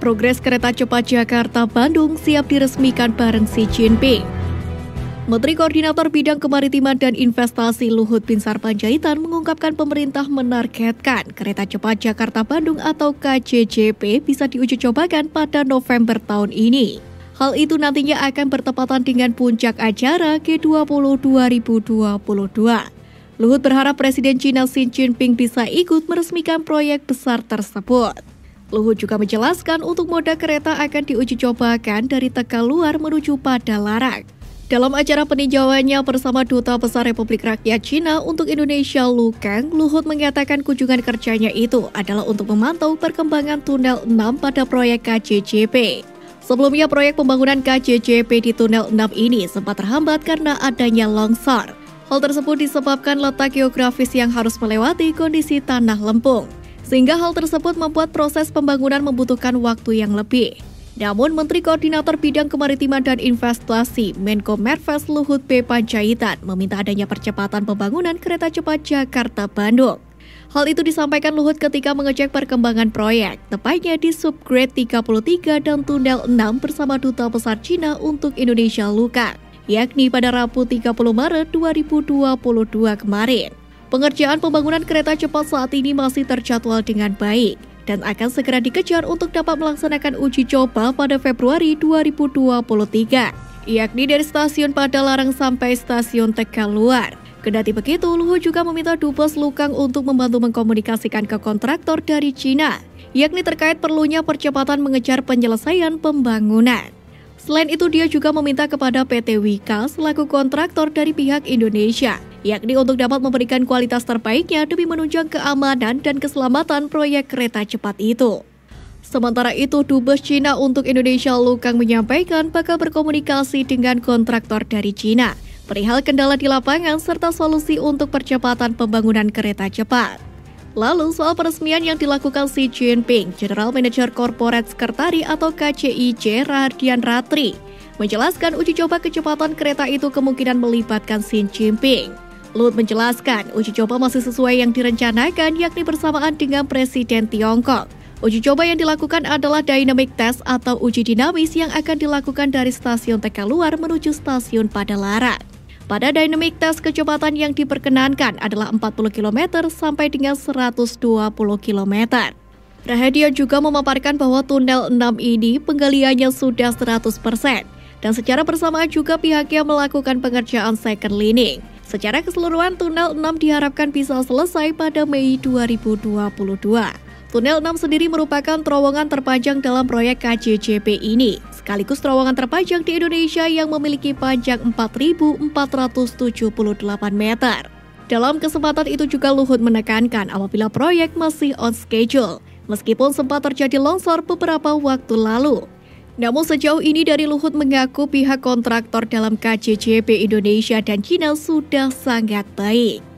Progres kereta cepat Jakarta-Bandung siap diresmikan bareng Xi Jinping. Menteri Koordinator Bidang Kemaritiman dan Investasi Luhut Binsar Panjaitan mengungkapkan pemerintah menargetkan kereta cepat Jakarta-Bandung atau KJJP bisa diuji cobakan pada November tahun ini. Hal itu nantinya akan bertepatan dengan puncak acara G20 2022. Luhut berharap Presiden China Xi Jinping bisa ikut meresmikan proyek besar tersebut. Luhut juga menjelaskan untuk moda kereta akan diuji cobakan dari Tegaluar menuju pada Larang. Dalam acara peninjauannya bersama Duta Besar Republik Rakyat Cina untuk Indonesia Lu Kang, Luhut mengatakan kunjungan kerjanya itu adalah untuk memantau perkembangan Tunnel 6 pada proyek KJJP. Sebelumnya proyek pembangunan KJJP di Tunnel 6 ini sempat terhambat karena adanya longsor. Hal tersebut disebabkan letak geografis yang harus melewati kondisi tanah lempung sehingga hal tersebut membuat proses pembangunan membutuhkan waktu yang lebih. Namun, Menteri Koordinator Bidang Kemaritiman dan Investasi Menko Merves Luhut B. Panjaitan meminta adanya percepatan pembangunan kereta cepat Jakarta-Bandung. Hal itu disampaikan Luhut ketika mengecek perkembangan proyek, tepatnya di subgrade 33 dan tunnel 6 bersama Duta Besar Cina untuk Indonesia Luka, yakni pada Rabu 30 Maret 2022 kemarin. Pengerjaan pembangunan kereta cepat saat ini masih terjadwal dengan baik dan akan segera dikejar untuk dapat melaksanakan uji coba pada Februari 2023, yakni dari stasiun Padalarang sampai stasiun Tegaluar. Kendati begitu, Luhut juga meminta Dubes Lukang untuk membantu mengkomunikasikan ke kontraktor dari Cina, yakni terkait perlunya percepatan mengejar penyelesaian pembangunan. Selain itu, dia juga meminta kepada PT Wika selaku kontraktor dari pihak Indonesia yakni untuk dapat memberikan kualitas terbaiknya demi menunjang keamanan dan keselamatan proyek kereta cepat itu. Sementara itu, Dubes Cina untuk Indonesia Lukang menyampaikan bakal berkomunikasi dengan kontraktor dari Cina perihal kendala di lapangan serta solusi untuk percepatan pembangunan kereta cepat. Lalu soal peresmian yang dilakukan Xi Jinping, General Manager Corporate Secretary atau KCIC Rahardian Ratri, menjelaskan uji coba kecepatan kereta itu kemungkinan melibatkan Xi Jinping. Luhut menjelaskan, uji coba masih sesuai yang direncanakan yakni bersamaan dengan Presiden Tiongkok. Uji coba yang dilakukan adalah dynamic test atau uji dinamis yang akan dilakukan dari stasiun Tegaluar menuju stasiun Padalarang. Pada dynamic test kecepatan yang diperkenankan adalah 40 km sampai dengan 120 km. Rahadia juga memaparkan bahwa tunnel 6 ini penggaliannya sudah 100% dan secara bersamaan juga pihaknya melakukan pengerjaan second lining. Secara keseluruhan, tunnel 6 diharapkan bisa selesai pada Mei 2022. Tunnel 6 sendiri merupakan terowongan terpanjang dalam proyek KJJP ini, sekaligus terowongan terpanjang di Indonesia yang memiliki panjang 4.478 meter. Dalam kesempatan itu juga Luhut menekankan apabila proyek masih on schedule, meskipun sempat terjadi longsor beberapa waktu lalu. Namun sejauh ini dari Luhut mengaku pihak kontraktor dalam KJJB Indonesia dan China sudah sangat baik.